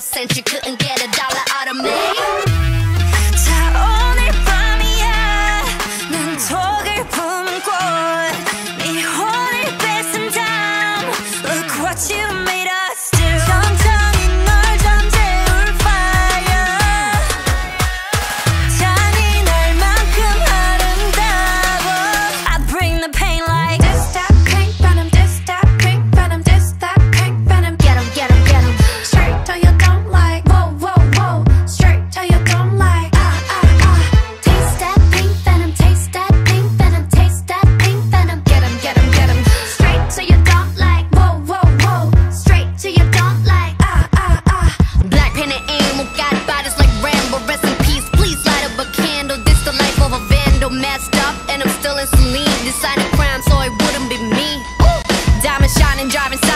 no sense you couldn't get a dollar out of me 자 오늘 밤이야 난 독을 품은 꽃네 혼을 뺏은 다음 Look what you and driving.